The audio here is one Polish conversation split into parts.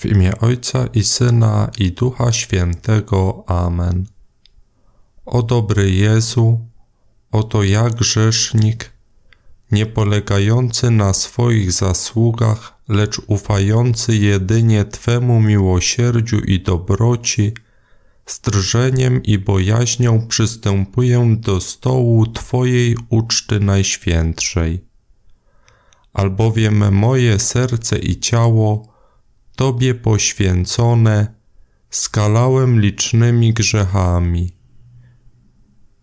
W imię Ojca i Syna i Ducha Świętego. Amen. O dobry Jezu, oto ja grzesznik, nie polegający na swoich zasługach, lecz ufający jedynie Twemu miłosierdziu i dobroci, z drżeniem i bojaźnią przystępuję do stołu Twojej uczty najświętszej. Albowiem moje serce i ciało Tobie poświęcone skalałem licznymi grzechami.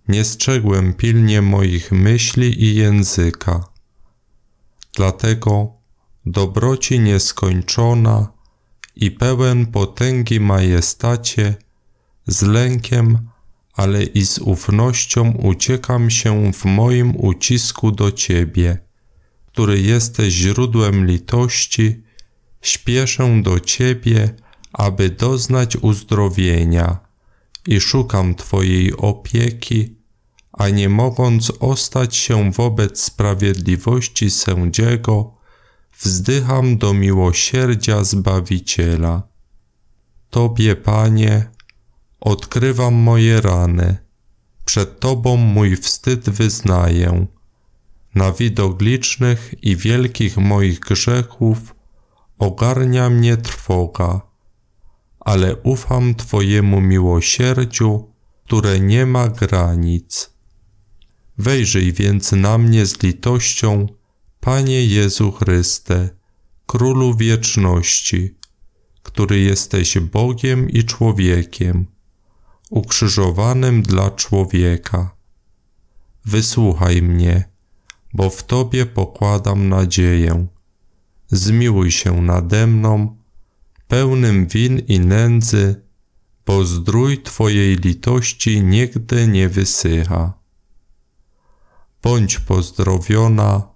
Nie strzegłem pilnie moich myśli i języka. Dlatego dobroci nieskończona i pełen potęgi majestacie, z lękiem, ale i z ufnością uciekam się w moim ucisku do Ciebie, który jesteś źródłem litości śpieszę do Ciebie, aby doznać uzdrowienia i szukam Twojej opieki, a nie mogąc ostać się wobec sprawiedliwości sędziego, wzdycham do miłosierdzia Zbawiciela. Tobie, Panie, odkrywam moje rany, przed Tobą mój wstyd wyznaję. Na widok licznych i wielkich moich grzechów ogarnia mnie trwoga, ale ufam Twojemu miłosierdziu, które nie ma granic. Wejrzyj więc na mnie z litością, Panie Jezu Chryste, Królu wieczności, który jesteś Bogiem i człowiekiem, ukrzyżowanym dla człowieka. Wysłuchaj mnie, bo w Tobie pokładam nadzieję zmiłuj się nade mną, pełnym win i nędzy, bo zdrój Twojej litości nigdy nie wysycha. Bądź pozdrowiona,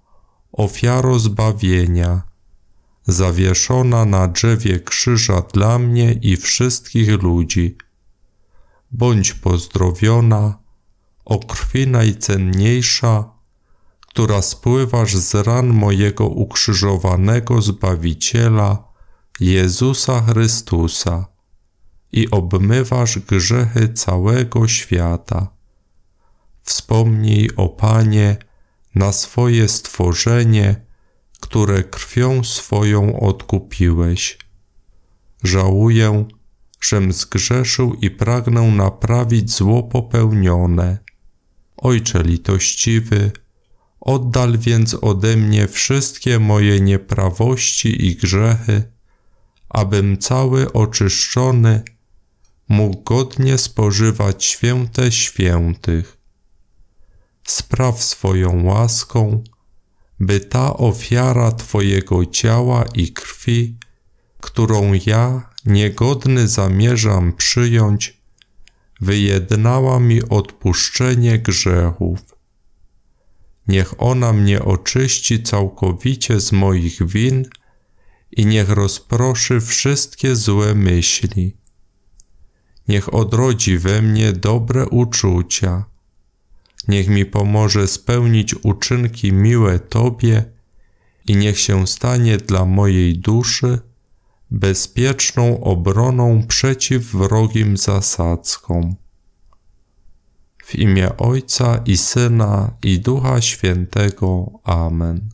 ofiaro zbawienia, zawieszona na drzewie krzyża dla mnie i wszystkich ludzi. Bądź pozdrowiona, o krwi najcenniejsza, która spływasz z ran mojego ukrzyżowanego Zbawiciela, Jezusa Chrystusa, i obmywasz grzechy całego świata. Wspomnij, o Panie, na swoje stworzenie, które krwią swoją odkupiłeś. Żałuję, żem zgrzeszył i pragnę naprawić zło popełnione. Ojcze litościwy, Oddal więc ode mnie wszystkie moje nieprawości i grzechy, abym cały oczyszczony mógł godnie spożywać święte świętych. Spraw swoją łaską, by ta ofiara Twojego ciała i krwi, którą ja niegodny zamierzam przyjąć, wyjednała mi odpuszczenie grzechów Niech ona mnie oczyści całkowicie z moich win i niech rozproszy wszystkie złe myśli. Niech odrodzi we mnie dobre uczucia. Niech mi pomoże spełnić uczynki miłe Tobie i niech się stanie dla mojej duszy bezpieczną obroną przeciw wrogim zasadzkom. W imię Ojca i Syna i Ducha Świętego. Amen.